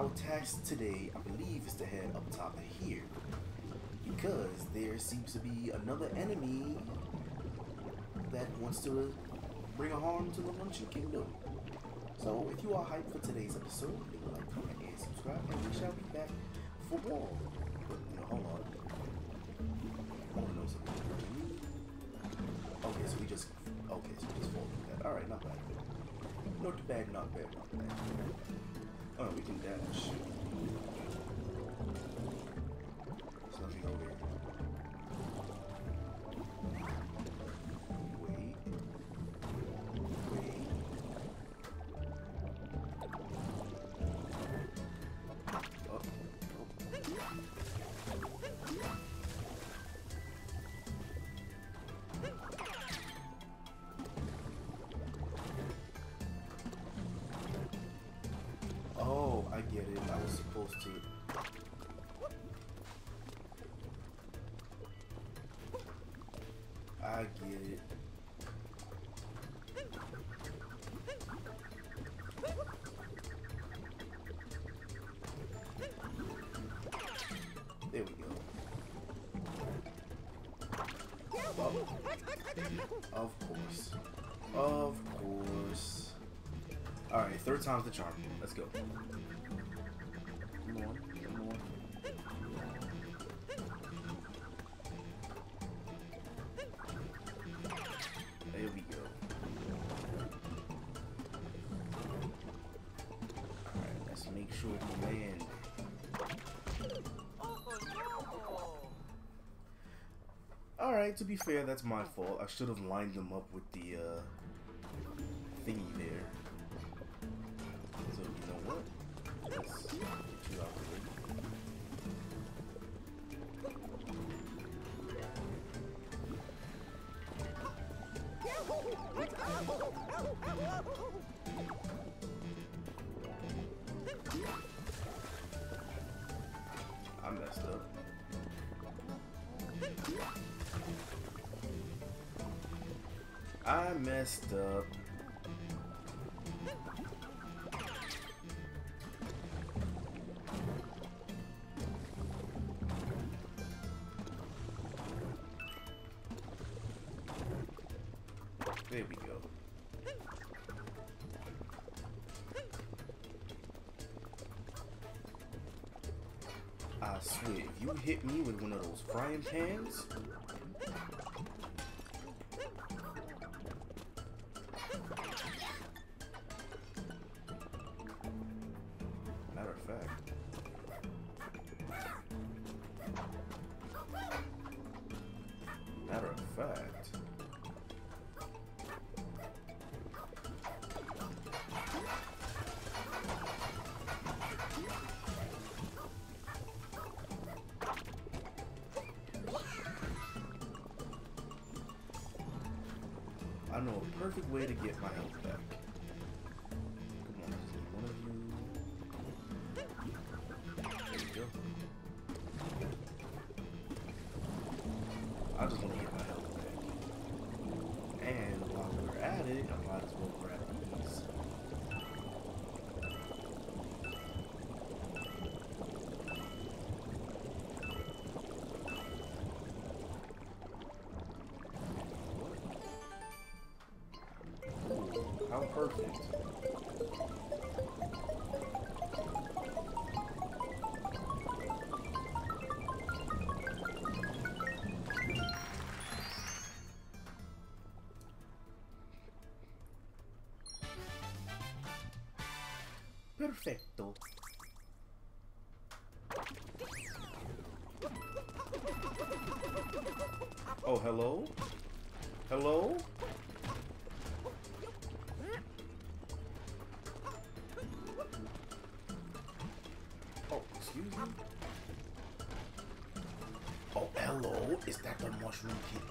our task today, I believe, is to head up top of here. Because there seems to be another enemy that wants to bring a harm to the Luncheon Kingdom. So if you are hyped for today's episode, leave a like, comment, and subscribe, and we shall be back for more. But, you know, hold on. I know something. Okay, so we just, okay, so we just through that. Alright, not bad. Not bad, not bad, not bad. Oh, we can dash. I get it. There we go. Of course. Of course. Alright, third time's the charm. Let's go. To be fair, that's my fault. I should have lined them up with the uh, thingy there. Messed up. There we go. I swear, if you hit me with one of those frying pans, perfect. Perfecto. Oh, hello? Hello? the mushroom kid.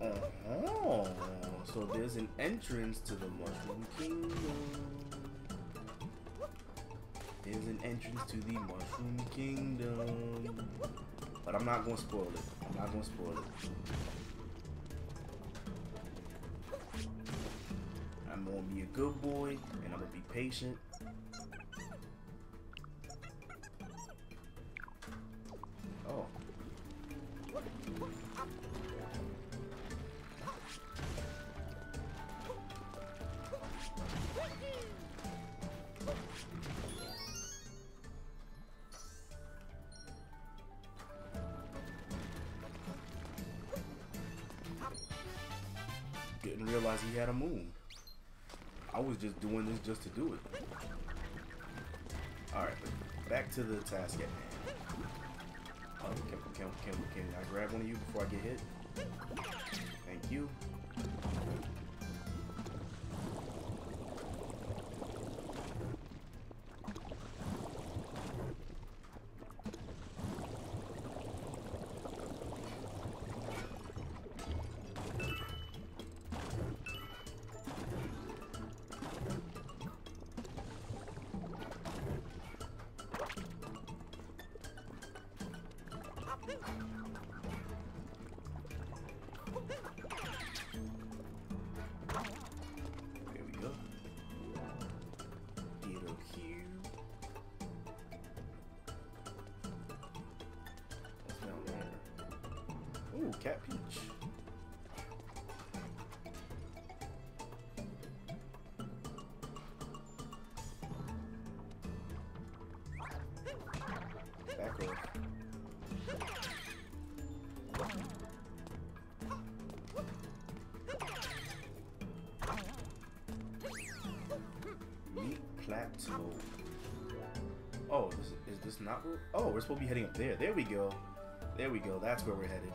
Oh, uh-huh. so there's an entrance to the Mushroom Kingdom. There's an entrance to the Mushroom Kingdom. But I'm not gonna spoil it. I'm not gonna spoil it. Gonna be a good boy and I'm gonna be patient. Doing this just to do it. Alright, back to the task at hand. Oh, can, can, can, can I grab one of you before I get hit? Thank you. Cat Peach. Meat plateau. Oh, this is, is this not? Oh, we're supposed to be heading up there. There we go. There we go. That's where we're headed.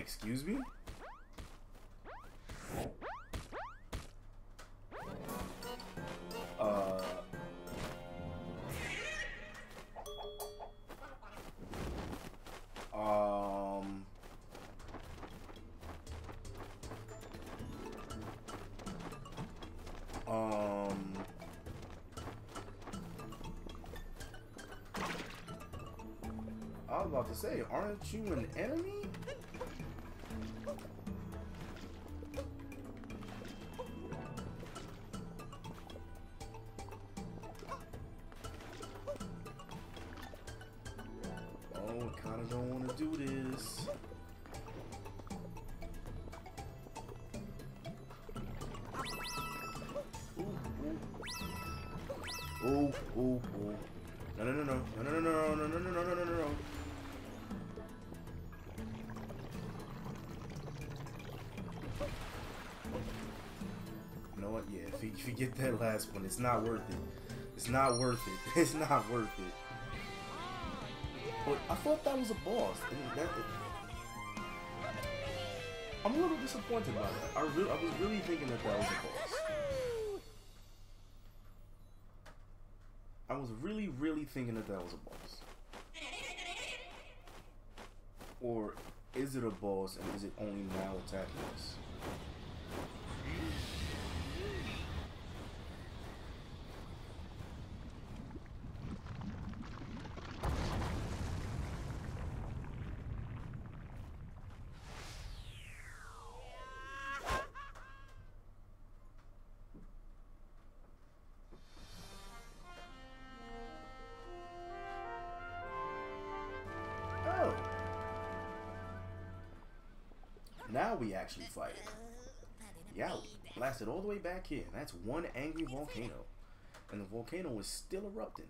Excuse me. Uh. Um. Um. I was about to say, aren't you an enemy? Ooh, ooh. No, no, no, no, no, no, no, no, no, no, no, no, no, no, no, no. You know what? Yeah, if you, if you get that last one, it's not worth it. It's not worth it. It's not worth it. But I thought that was a boss. and that- I'm a little disappointed by that. I really, I was really thinking that that was a boss. Really, thinking that that was a boss. Or is it a boss and is it only now attacking us? Actually fight. Yeah, blasted all the way back here. That's one angry volcano. And the volcano is still erupting.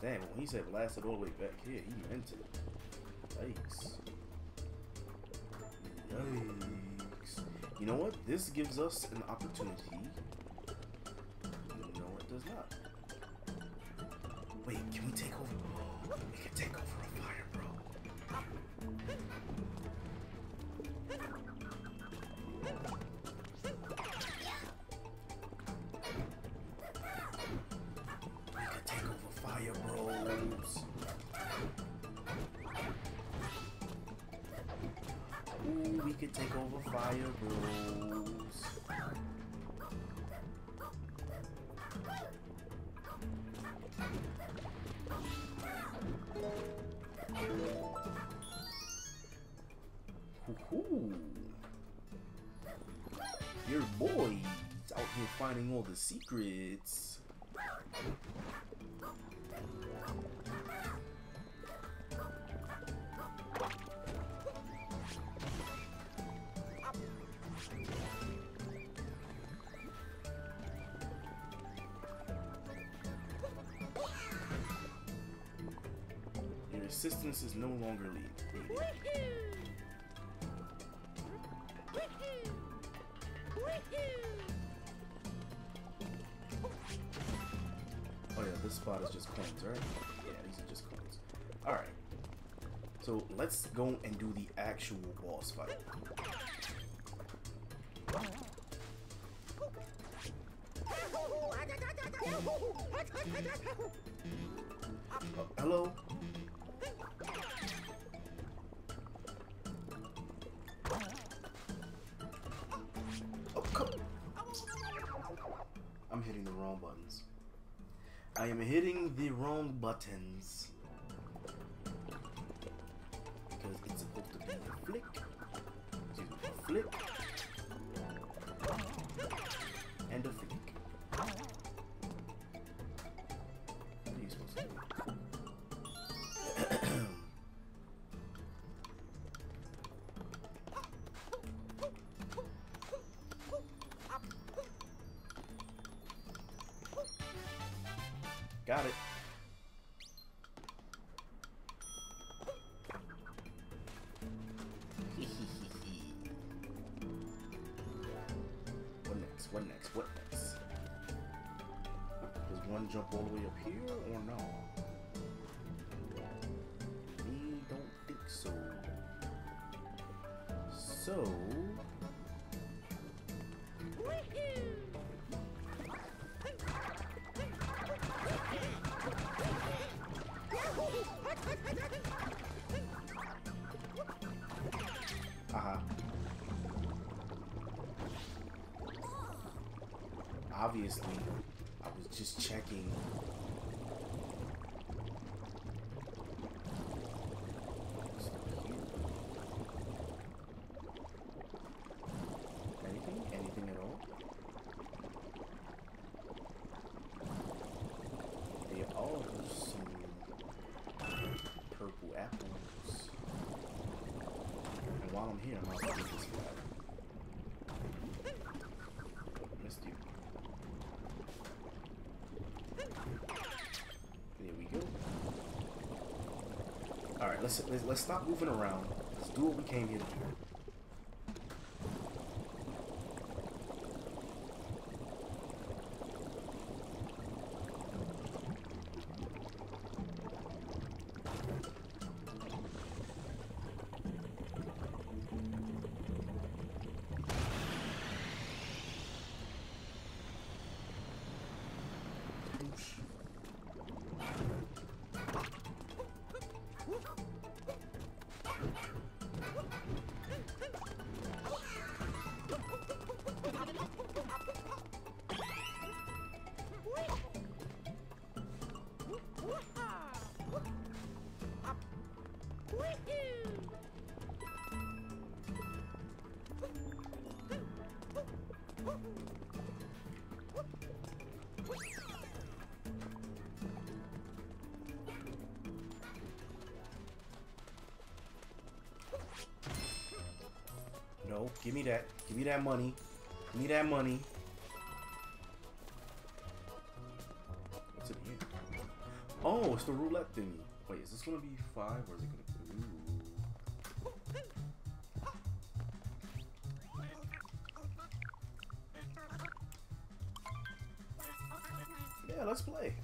Damn, when he said blasted all the way back here, he meant it. Yikes. Yikes. You know what? This gives us an opportunity. No, it does not. Wait, can we take over? We can take over take over Fire. Hoo-hoo. Your boy's out here finding all the secrets. Assistance is no longer needed. Oh yeah, this spot is just coins, right? Yeah, these are just coins. Alright. So let's go and do the actual boss fight. Oh, hello? Hitting the wrong buttons. What next? What next? Does one jump all the way up here or no? Me don't think so. So. Obviously, I was just checking. Anything? Anything at all? They are some purple apples. And while I'm here, I might as well get this flag. Missed you. There we go. Alright, let's, let's stop moving around. Let's do what we came here to do. Give me that. Give me that money. Give me that money. What's in here? Oh, it's the roulette thingy. Wait, is this gonna be five or is it gonna be? Ooh. Yeah, let's play.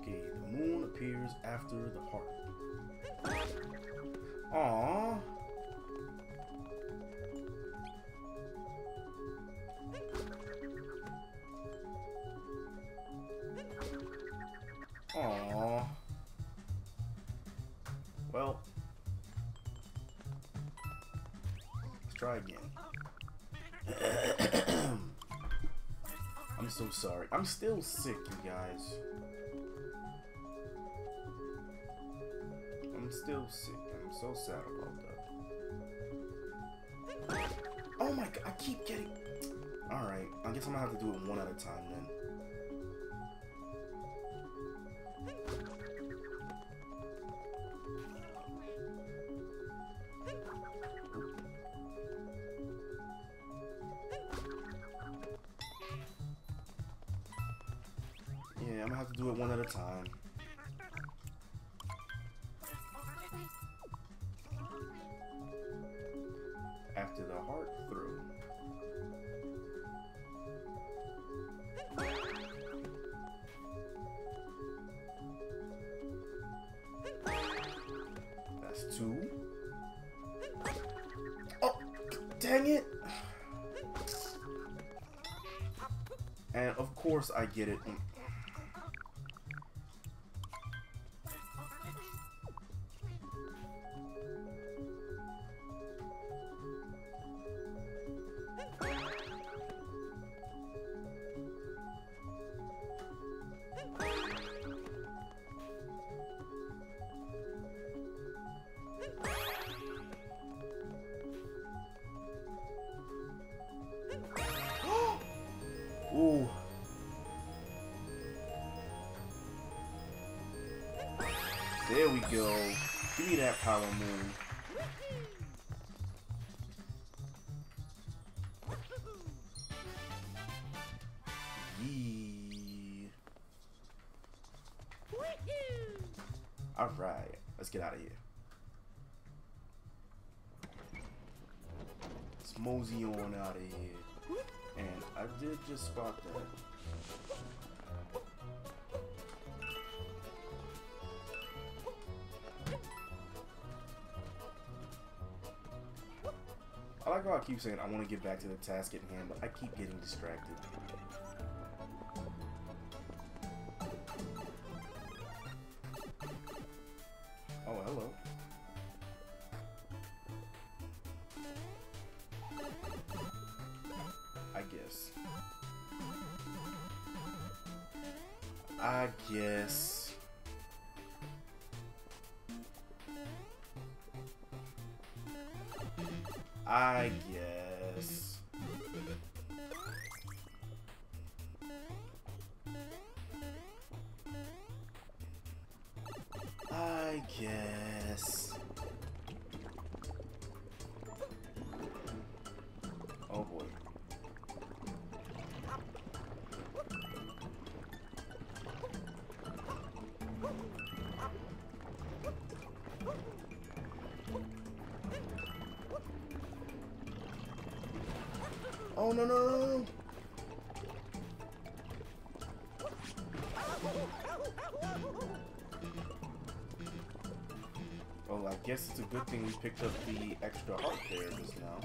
Okay, the moon appears after the heart. Try again. I'm so sorry. I'm still sick, you guys. I'm still sick. I'm so sad about that. Oh my god, I keep getting... Alright, I guess I'm gonna have to do it one at a time course I get it. Alright, let's get out of here. Let's mosey on out of here. And I did just spot that. I like how I keep saying I want to get back to the task at hand, but I keep getting distracted. Oh no no no! Well, oh, I guess it's a good thing we picked up the extra heart there just now.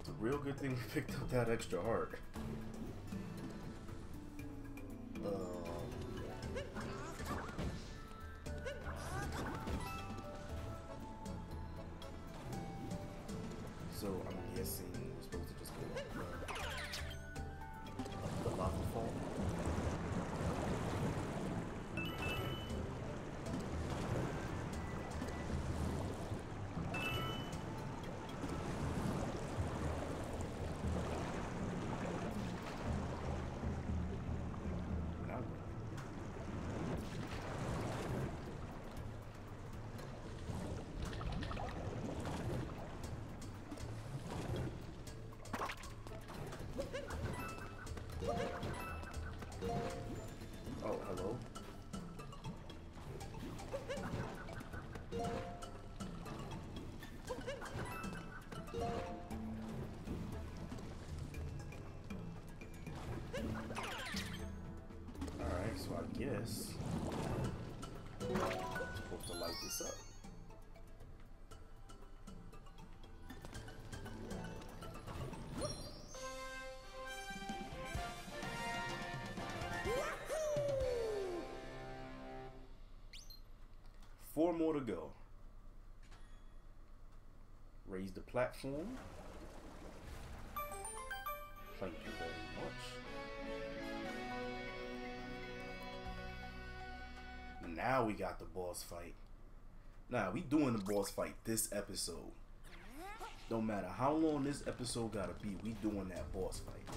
It's a real good thing we picked up that extra heart. guess. Hope to light this up. Four more to go. Raise the platform. Thank you, baby. Now we got the boss fight. Now we doing the boss fight this episode. Don't matter how long this episode gotta be, we doing that boss fight.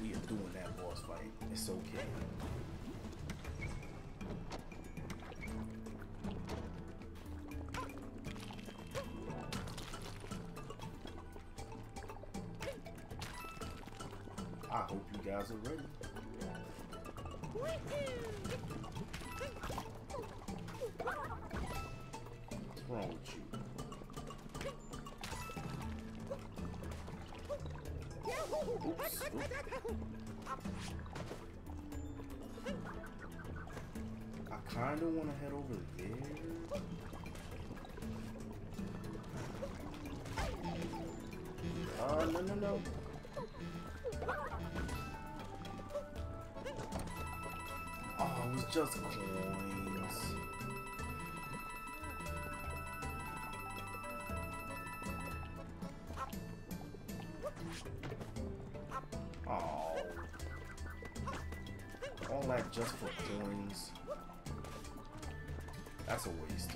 We are doing that boss fight. It's okay. Guys are ready. What's wrong with you? I kind of want to head over there. Uh, no, no, no. Just coins. Oh. All that just for coins. That's a waste.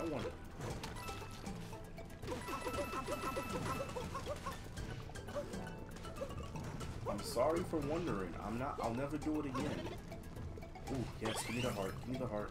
I want it. I'm sorry for wondering. I'm not. I'll never do it again. Ooh, yes. Give me the heart. Give me the heart.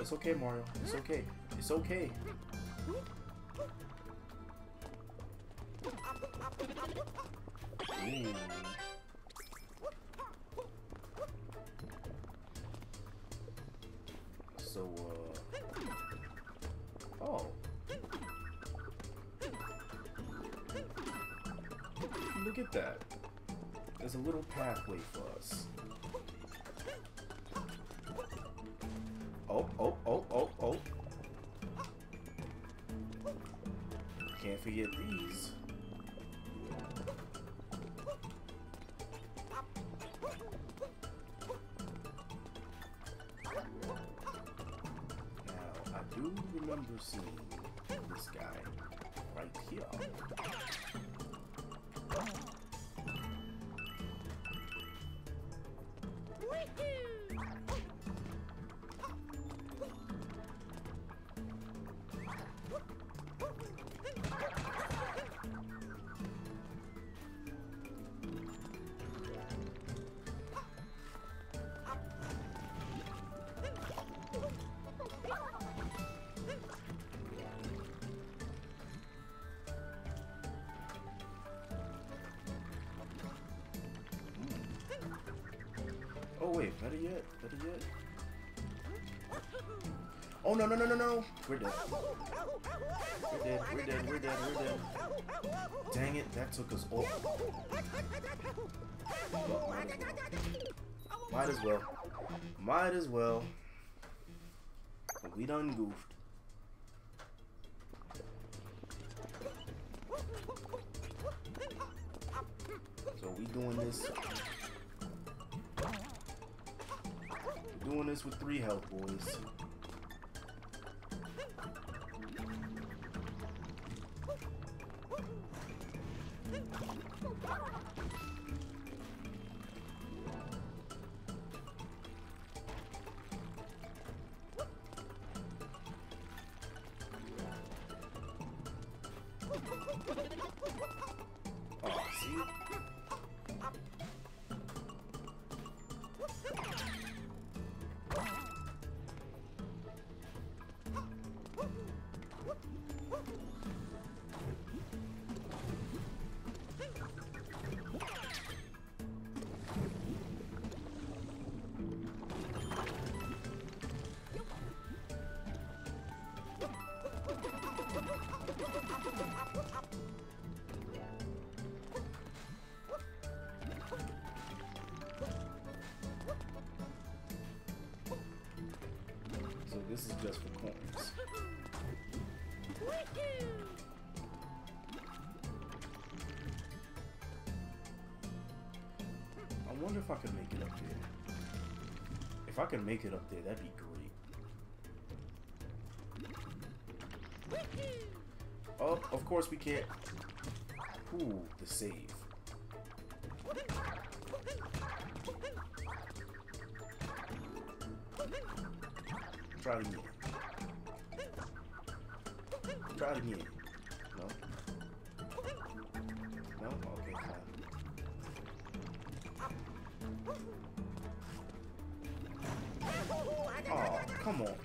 It's okay, Mario. It's okay. It's okay. Ooh. So, uh... Oh. Look at that. There's a little pathway for us. Oh, oh, oh, oh. Can't forget these. Now, I do remember seeing this guy right here. Oh wait, better yet, better yet. Oh no no no no no! We're dead. We're dead. We're dead. We're dead. We're dead. Dang it! That took us all. Might as well. Might as well. We done goofed. So we doing this Doing this with three health, boys. This is just for coins. I wonder if I can make it up there. If I can make it up there, that'd be great. Oh, of course we can't. Ooh, the save. Try it again. Try it again. No? No? Okay, fine. Oh, come on.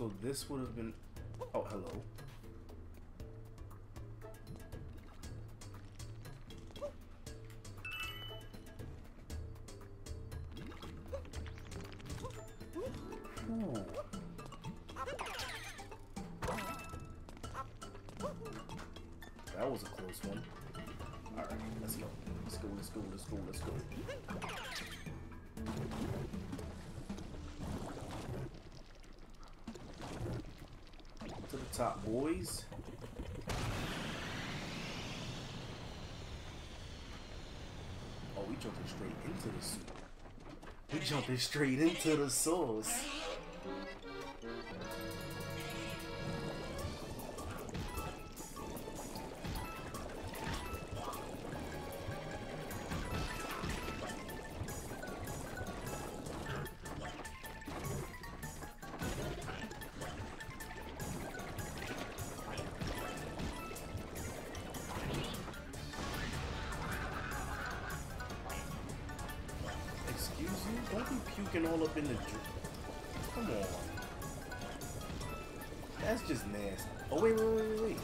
So this would have been... Oh, hello. Jumping straight into the soup. We jumping straight into the sauce. Puking all up in the Come on. That's just nasty. Oh, wait, wait, wait, wait, wait.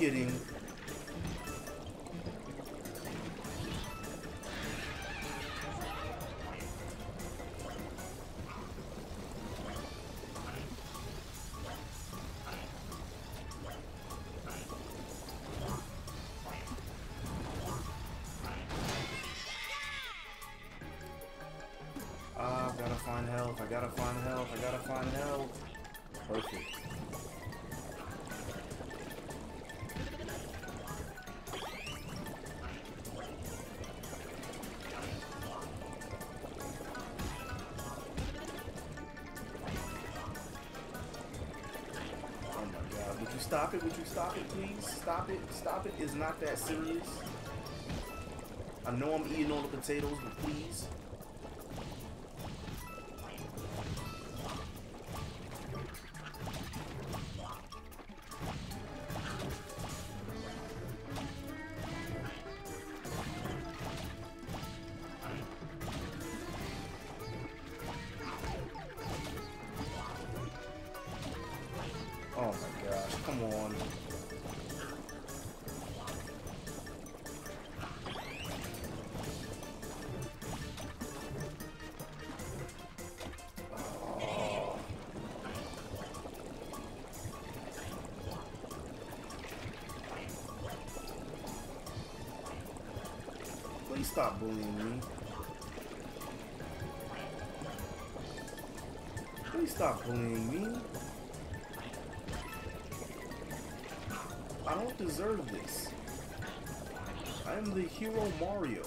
kidding. Ah, I gotta find health, I gotta find health, I gotta find health. Perfect. Stop it? Would you stop it, please? Stop it. Stop it. It's not that serious. I know I'm eating all the potatoes, but please. Gosh, come on. Oh. Please stop bullying me. Please stop bullying me. Deserve this. I am the hero Mario.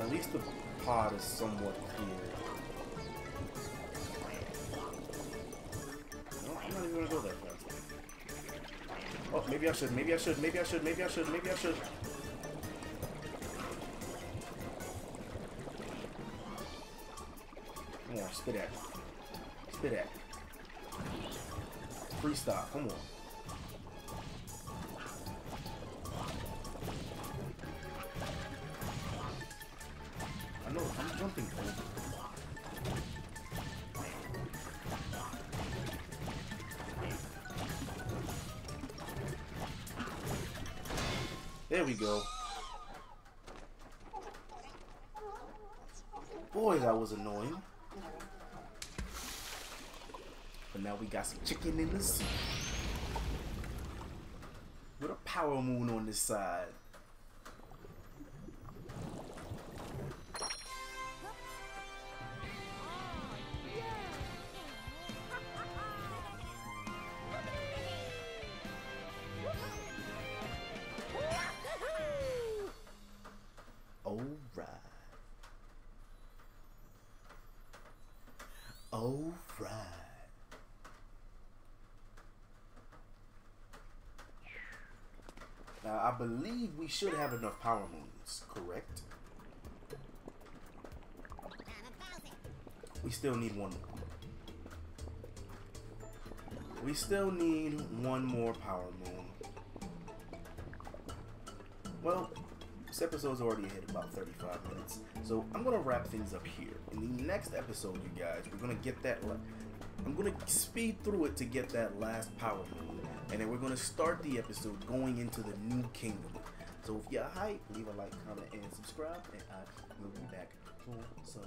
At least the pod is somewhat clear. No, I'm not even gonna go. Oh, maybe I should, maybe I should, maybe I should, maybe I should, maybe I should. Come in. With a power moon on this side. Believe we should have enough power moons, correct? We still need one more. We still need one more power moon. Well, this episode's already hit about 35 minutes, so I'm gonna wrap things up here. In the next episode, you guys, we're gonna get that. I'm gonna speed through it to get that last power moon, and then we're gonna start the episode going into the new kingdom. So if you're hype, leave a like, comment, and subscribe, and I will be back for some